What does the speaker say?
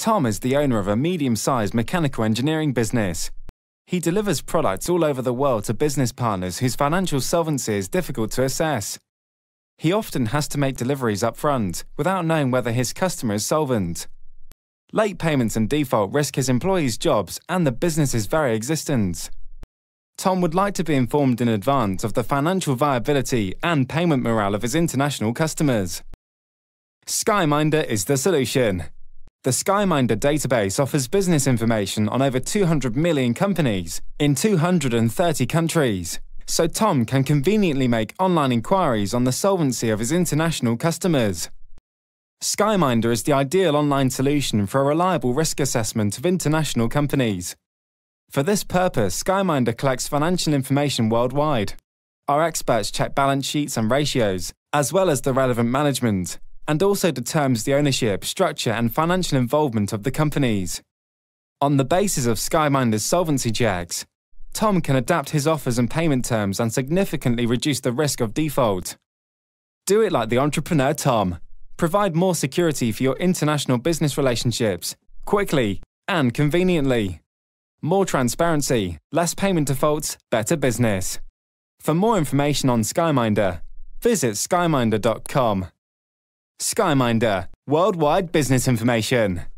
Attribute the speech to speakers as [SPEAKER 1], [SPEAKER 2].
[SPEAKER 1] Tom is the owner of a medium sized mechanical engineering business. He delivers products all over the world to business partners whose financial solvency is difficult to assess. He often has to make deliveries up front without knowing whether his customer is solvent. Late payments and default risk his employees' jobs and the business's very existence. Tom would like to be informed in advance of the financial viability and payment morale of his international customers. SkyMinder is the solution. The SkyMinder database offers business information on over 200 million companies in 230 countries, so Tom can conveniently make online inquiries on the solvency of his international customers. SkyMinder is the ideal online solution for a reliable risk assessment of international companies. For this purpose, SkyMinder collects financial information worldwide. Our experts check balance sheets and ratios, as well as the relevant management, and also determines the ownership, structure, and financial involvement of the companies. On the basis of SkyMinder's solvency checks, Tom can adapt his offers and payment terms and significantly reduce the risk of default. Do it like the entrepreneur Tom. Provide more security for your international business relationships, quickly and conveniently. More transparency, less payment defaults, better business. For more information on SkyMinder, visit skyminder.com. SkyMinder, worldwide business information.